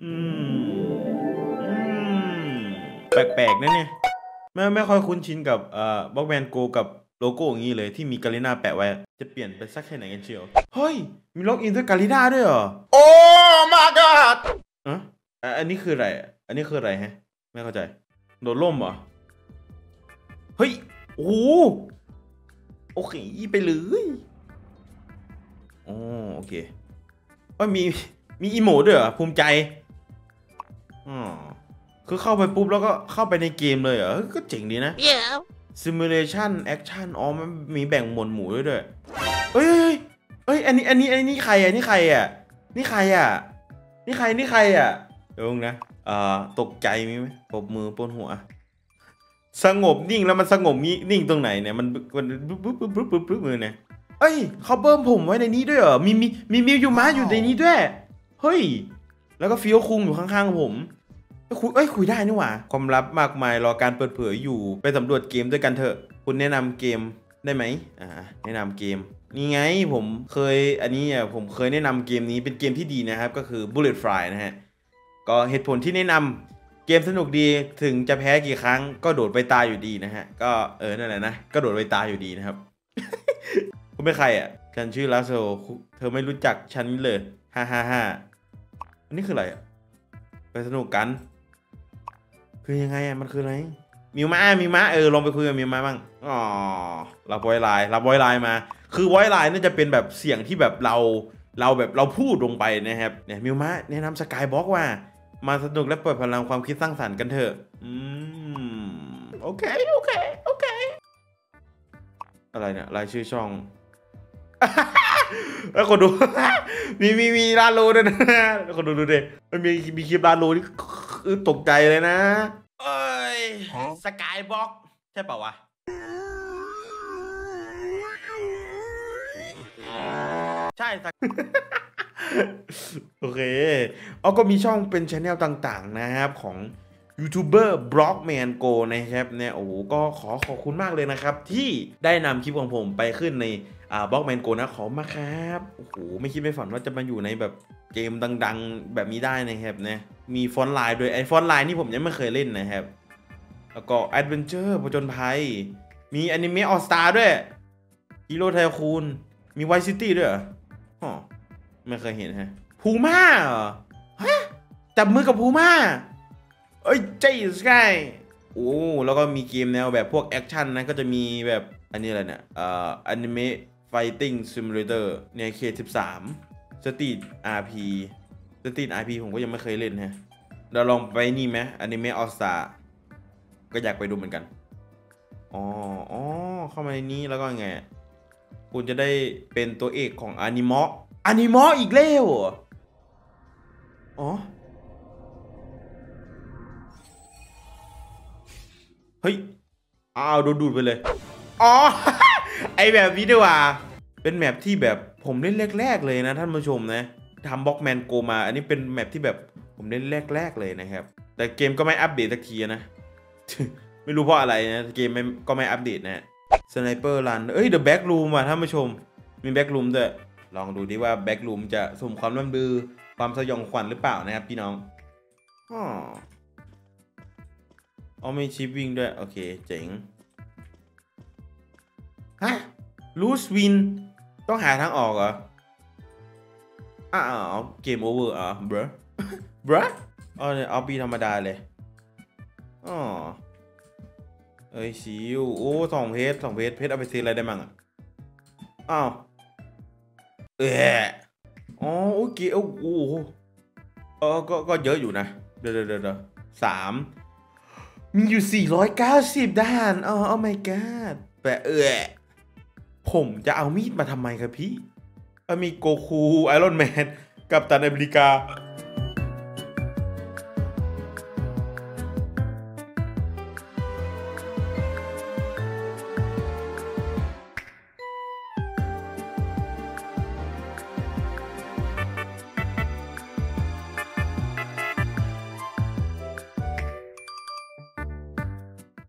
อืมอืมแปลกๆนะเนี่ยไม่ไม่ค่อยคุ้นชินกับเอ่อ Blockman Go กับโลโก้อย่างนี้เลยที่มี Garena แปะไว้ จะเปลี่ยนไปสักแค่ไหนกันเชียว เฮ้ย มี login ด้วย Garena ด้วยเหรอ oh my god อะอะอันนี้คืออะไร อันนี้คืออะไรฮะ ไม่เข้าใจ โดดร่มเหรอ เฮ้ย โอ้โอเคไปเลยอ๋อโอเคเอ้ยมี มีอีโมด้วยเหรอ ภูมิใจ อ๋อคือเข้าไปปุ๊บแล้วก็เข้าไปในเกมเลยเหรอเฮ้ยก็เจ๋งดีนะ Yeah. Simulation Action อ๋อมันมีแบ่งหมวดหมู่ด้วยด้วยเอ้ยเอ้ยเอ้ย อันนี้ อันนี้ อันนี้ใครอะ นี่ใครอะ นี่ใครอะ นี่ใคร นี่ใครอะ เดี๋ยวนะเอ่อตกใจมีไหมปรบมือปนหัว สงบนิ่งแล้วมันสงบนิ่งตรงไหนเนี่ย มัน มันปุ๊บปุ๊บปุ๊บปุ๊บปุ๊บปุ๊บมือเนี่ยเอ้ยเขาเบิ้มผมไว้ในนี้ด้วยเหรอ มีมีมีมิวยูมะอยู่ในนี้ด้วย เฮ้ย แล้วก็ฟิโอคุงอยู่ข้างๆผม คุยเอ้ยคุยได้นี่หว่า ความลับมากมายรอการเปิดเผยอยู่ ไปสำรวจเกมด้วยกันเถอะ คุณแนะนำเกมได้ไหมอ่าแนะนำเกม นี่ไงผมเคยอันนี้อะผมเคยแนะนำเกมนี้เป็นเกมที่ดีนะครับ ก็คือ Bullet Fly นะฮะ ก็เหตุผลที่แนะนำเกมสนุกดีถึงจะแพ้กี่ครั้ง ก็โดดไปตายอยู่ดีนะฮะ ก็เออนั่นแหละนะก็โดดไปตายอยู่ดีนะครับคุณเป็นใครอะฉันชื่อลาโซเธอไม่รู้จักฉันเลยฮ่าฮ่าฮ่าอันนี้คืออะไรอะไปสนุกกัน คือยังไงอะมันคืออะไรมิวมามิวมาเออลองไปคุยกับมิวมาบ้างอ๋อรับอยไลน์รับอยไลน์มา คือไวไลน์น่าจะเป็นแบบเสียงที่แบบเราเราแบบเราพูดลงไปนะครับเนี่ยมิวมาแนะนำสกายบล็อกว่า มาสนุกและเปิดพลังความคิดสร้างสรรค์กันเถอะอืมโอเคโอเคโอเค อะไรเนี่ยรายชื่อช่องแล้วคนดูมีมีมีร้าโลด้วยนะคนดูดูดิมันมีมีคลิปร้าโลนี่ คือตกใจเลยนะเอ้ยสกายบ็อกใช่เปล่าวะใช่สักโอเคเอาก็มีช่องเป็นช anel ต่างๆนะครับของยูทูบเบอร์ Blockman Go นะครับเนี่ยโอ้โหก็ขอขอบคุณมากเลยนะครับ ที่ได้นำคลิปของผมไปขึ้นในอ่า Blockman Go นะขอบคุณมากครับ โอ้โห ไม่คิดไม่ฝันว่าจะมาอยู่ในแบบ เกมดังๆ แบบนี้ได้นะครับนะมี Frontline โดยไอ Frontline นี่ผมยังไม่เคยเล่นนะครับ แล้วก็ adventure ผจญภัย มีอนิเมะออสตาด้วยฮีโร่ไทคูนมีไวซิตี้ด้วยเหรออ๋อไม่เคยเห็นฮะพูม่าเหรอฮะจับมือกับพูม่าเอ้ยใจสกายโอ้แล้วก็มีเกมแนวแบบพวกแอคชั่นนะก็จะมีแบบอันนี้อะไรเนี่ยเอ่ออนิเมะไฟติ้งซิมูเลเตอร์เนี่ยเคสิบสาม สตรีทอาร์พีสตรีทอาร์พีผมก็ยังไม่เคยเล่นฮะเราลองไปนี่ไหมอนิเมะออสตาก็อยากไปดูเหมือนกัน อ๋ออ๋อเข้ามาในนี้แล้วก็ไง คุณจะได้เป็นตัวเอกของอนิมะอนิมะอีกแล้วอ๋อ เฮ้ย อ้าวโดนดูดไปเลย อ๋อ ไอแบบนี้ดีกว่าเป็น map ที่แบบ ผมเล่นแรก ๆ เลยนะท่านผู้ชมนะทำ Blockman Go มา อันนี้เป็น map ที่แบบผมเล่นแรก ๆ เลยนะครับ แต่เกมก็ไม่อัปเดตสักทีนะ ไม่รู้เพราะอะไรนะเกมไม่ก็ไม่อัปเดตนะ Sniper Run เอ้ย The Backrooms ว่ะท่านผู้ชม มี Backrooms ด้วย ลองดูดิว่า Backrooms จะสมความร่ำลือความสยองขวัญหรือเปล่านะครับพี่น้องอ๋อเอ๋อมี shift วิ่งด้วย โอเค เจ๋ง ฮะลูสวิน ต้องหาทางออกเหรออ้าวเกมโอเวอร์อะเบรเบรอ๋อเลยเอาปีธรรมดาเลยอ๋อเอ้ยชิวโอ้สองเพชรสองเพชรเพชรเอาไปซื้ออะไรได้มั่งอะอ้าวเอออ๋อโอเคโอ้โหเออก็ก็เยอะอยู่นะเดี๋ยวเดี๋ยวเดี๋ยวสามมีอยู่ 490 ด้าน อ๋อโอ้ my god แปะเออ ผมจะเอามีดมาทำไมครับพี่เออมีโกคูไอรอนแมนกับตันอเมริกา